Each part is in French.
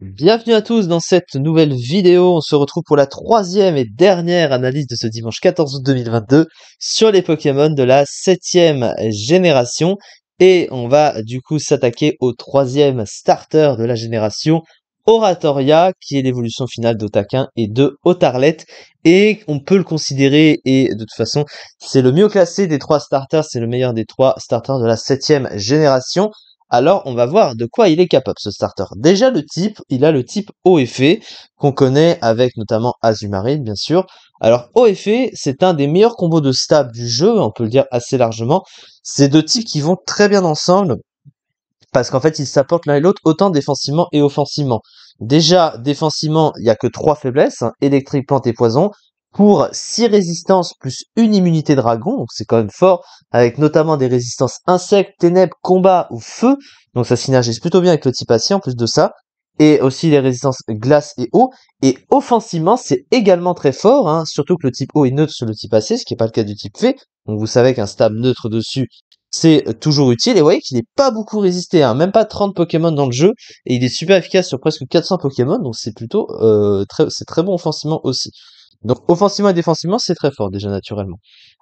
Bienvenue à tous dans cette nouvelle vidéo. On se retrouve pour la troisième et dernière analyse de ce dimanche 14 août 2022 sur les Pokémon de la septième génération. Et on va du coup s'attaquer au troisième starter de la génération, Oratoria, qui est l'évolution finale d'Otaquin et de Otarlet. Et on peut le considérer, et de toute façon, c'est le mieux classé des trois starters, c'est le meilleur des trois starters de la septième génération. Alors, on va voir de quoi il est capable, ce starter. Déjà, le type, il a le type effet, qu'on connaît avec notamment Azumarill, bien sûr. Alors, effet, c'est un des meilleurs combos de stab du jeu, on peut le dire assez largement. C'est deux types qui vont très bien ensemble, parce qu'en fait, ils s'apportent l'un et l'autre autant défensivement et offensivement. Déjà, défensivement, il y a que trois faiblesses, hein, électrique, plante et poison pour 6 résistances plus une immunité dragon, donc c'est quand même fort, avec notamment des résistances insectes, ténèbres, combat ou feu, donc ça synergise plutôt bien avec le type acier en plus de ça, et aussi les résistances glace et eau, et offensivement c'est également très fort, hein, surtout que le type eau est neutre sur le type acier, ce qui n'est pas le cas du type fée, donc vous savez qu'un stab neutre dessus c'est toujours utile, et vous voyez qu'il n'est pas beaucoup résisté, hein, même pas 30 Pokémon dans le jeu, et il est super efficace sur presque 400 Pokémon, donc c'est plutôt euh, très, c'est très bon offensivement aussi. Donc offensivement et défensivement, c'est très fort déjà naturellement.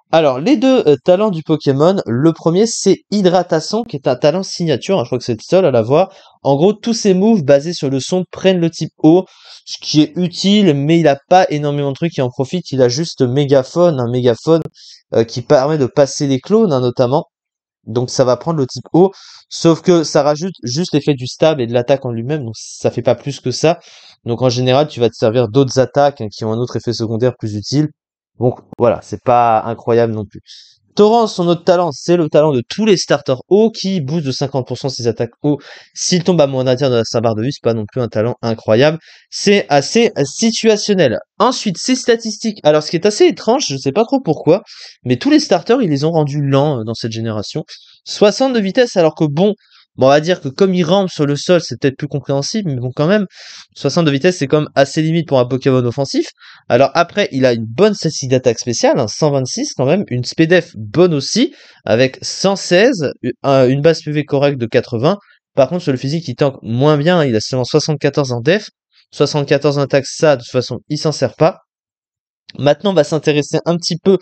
Alors, les deux euh, talents du Pokémon, le premier c'est Hydratation, qui est un talent signature, hein, je crois que c'est le seul à l'avoir. En gros, tous ces moves basés sur le son prennent le type eau, ce qui est utile, mais il a pas énormément de trucs qui en profitent. Il a juste mégaphone, un mégaphone euh, qui permet de passer les clones, hein, notamment. Donc ça va prendre le type haut, sauf que ça rajoute juste l'effet du stab et de l'attaque en lui-même, donc ça fait pas plus que ça. Donc en général, tu vas te servir d'autres attaques hein, qui ont un autre effet secondaire plus utile. Donc voilà, c'est pas incroyable non plus. Torrent, son autre talent, c'est le talent de tous les starters hauts qui booste de 50% ses attaques hauts s'il tombe à moins d'un tiers de sa barre de vie. C'est pas non plus un talent incroyable. C'est assez situationnel. Ensuite, ses statistiques. Alors, ce qui est assez étrange, je sais pas trop pourquoi, mais tous les starters, ils les ont rendus lents euh, dans cette génération. 60 de vitesse, alors que bon, Bon, on va dire que comme il rampe sur le sol, c'est peut-être plus compréhensible, mais bon, quand même, 60 de vitesse, c'est quand même assez limite pour un Pokémon offensif. Alors après, il a une bonne statistique d'attaque spéciale, 126 hein, quand même, une SPDF bonne aussi, avec 116, une base PV correcte de 80. Par contre, sur le physique, il tank moins bien, il a seulement 74 en def, 74 en attaque, ça, de toute façon, il s'en sert pas. Maintenant, on va s'intéresser un petit peu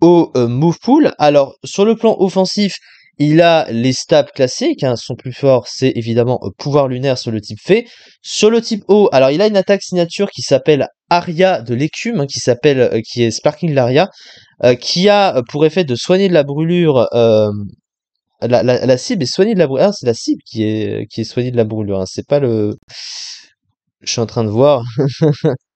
au euh, move pool. Alors, sur le plan offensif, il a les stabs classiques, hein, son plus fort c'est évidemment euh, pouvoir lunaire sur le type fée. Sur le type O, alors il a une attaque signature qui s'appelle Aria de l'écume, hein, qui s'appelle euh, qui est Sparking Laria, euh, qui a pour effet de soigner de la brûlure la, la, cible est soignée de la brûlure. Ah, c'est la cible qui est qui est soignée de la brûlure, hein, c'est pas le je suis en train de voir.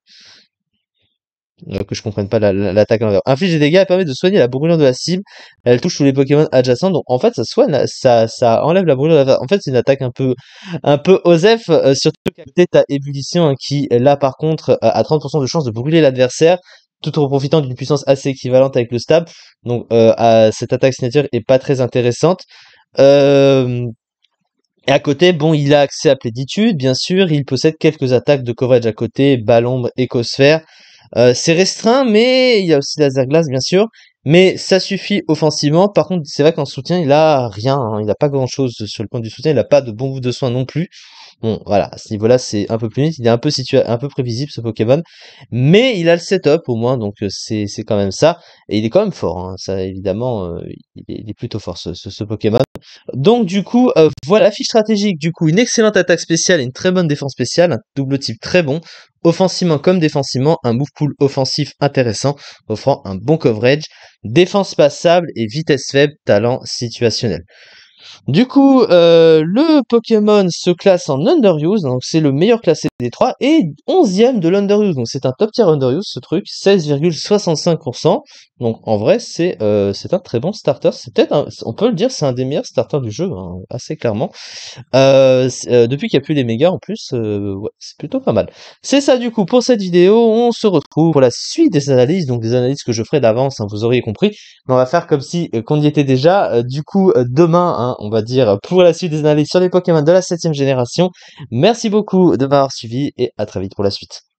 Euh, que je comprenne pas l'attaque la, l'envers. Inflige des dégâts, elle permet de soigner la brûlure de la cible. Elle touche tous les Pokémon adjacents. Donc en fait, ça soigne, ça, ça enlève la brûlure. De la... En fait, c'est une attaque un peu, un peu osef. Euh, surtout qu'à côté, t'as ébullition hein, qui là par contre a 30% de chance de brûler l'adversaire tout en profitant d'une puissance assez équivalente avec le stab. Donc euh, cette attaque signature est pas très intéressante. Euh, et à côté, bon, il a accès à pléditude, bien sûr. Il possède quelques attaques de coverage à côté, ballon, écosphère. Euh, c'est restreint, mais il y a aussi laser glace, bien sûr. Mais ça suffit offensivement. Par contre, c'est vrai qu'en soutien, il a rien. Hein. Il a pas grand chose sur le point du soutien. Il a pas de bon bout de soin non plus. Bon, voilà, à ce niveau-là, c'est un peu plus vite. Il est un peu situé, un peu prévisible, ce Pokémon. Mais il a le setup, au moins, donc euh, c'est, c'est quand même ça. Et il est quand même fort, hein. Ça, évidemment, euh, il, est, plutôt fort, ce, ce, Pokémon. Donc, du coup, euh, voilà, fiche stratégique. Du coup, une excellente attaque spéciale une très bonne défense spéciale. Un double type très bon. Offensivement comme défensivement, un move pool offensif intéressant, offrant un bon coverage, défense passable et vitesse faible, talent situationnel. Du coup, euh, le Pokémon se classe en Underuse, donc c'est le meilleur classé des trois, et 11ème de l'Underuse, donc c'est un top tier Underuse ce truc, 16,65%, donc en vrai c'est euh, un très bon starter, c'est peut-être, on peut le dire, c'est un des meilleurs starters du jeu, hein, assez clairement. Euh, euh depuis qu'il n'y a plus les mégas en plus, c'est plutôt pas mal. C'est ça du coup pour cette vidéo, on se retrouve pour la suite des analyses, donc des analyses que je ferai d'avance, hein, vous auriez compris, mais on va faire comme si qu'on y était déjà, du coup demain, hein, on va dire, pour la suite des analyses sur les Pokémon de la 7 génération. Merci beaucoup de m'avoir suivi et à très vite pour la suite.